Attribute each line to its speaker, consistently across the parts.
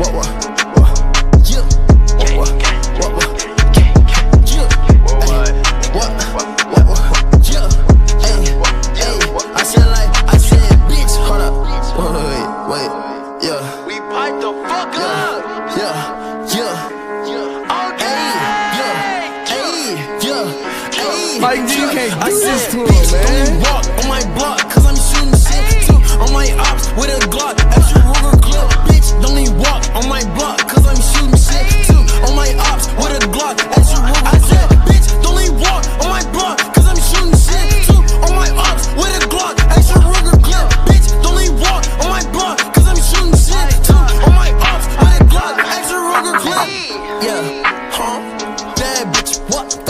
Speaker 1: what, what, what, yeah, what, what, what, what, yeah, ay, what, what, what, yeah, ay, ay, I said like, I said, bitch, hold up, wait, wait, yeah,
Speaker 2: We pipe the fuck up.
Speaker 1: yeah, yeah, ay, yeah, ay, yeah, ay,
Speaker 3: Mike G, you
Speaker 1: yeah.
Speaker 3: can't
Speaker 1: I
Speaker 3: do to him,
Speaker 1: bitch, don't walk on my block, cause I'm shooting on my ops with a Glock, extra Ruger clip, bitch, don't even walk on my block, cause I'm shooting shit too, on my ops with a Glock, extra Ruger I said, bitch, don't even walk on my block, cause I'm shooting shit too, on my ops with a Glock, extra Ruger clip, bitch, don't even walk on my block, cause I'm shooting shit too, on my ops with a Glock, extra Ruger clip, yeah, huh, bad bitch, what,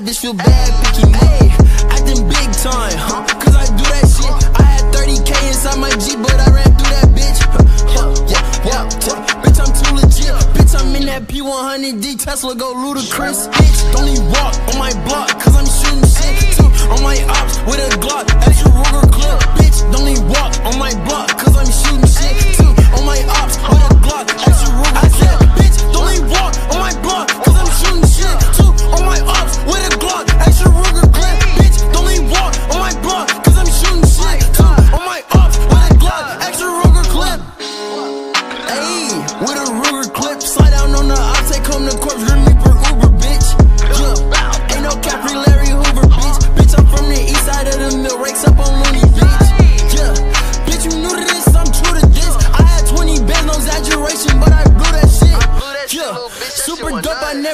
Speaker 1: she savage, feel bad, pick him up, acting big time, huh, cause I do that shit, I had 30k inside my Jeep, but I ran through that bitch, yeah, yeah, t- bitch, I'm too legit, bitch, I'm in that P100D, Tesla go ludicrous, bitch, don't even walk on my block, cause I'm shooting shit, too, on my ops, with a Glock,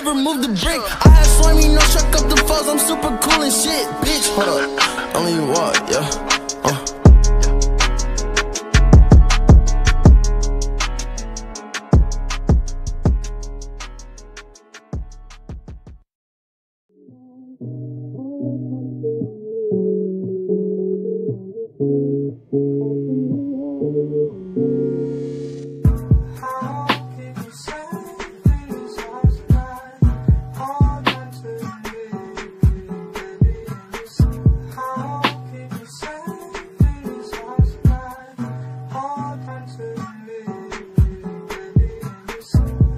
Speaker 1: never moved the brick. I had slimy, no shuck up the foes, I'm super cool and shit, bitch. Hold up, only what, yeah. Uh.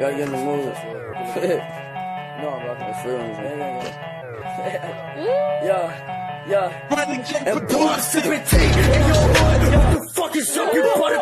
Speaker 3: Gotta get in the mood. no, bro. That's real. Yeah, yeah. And boy, I'm sipping tea in your hood. What the fuck is up, you buttercup? Pump in that butt,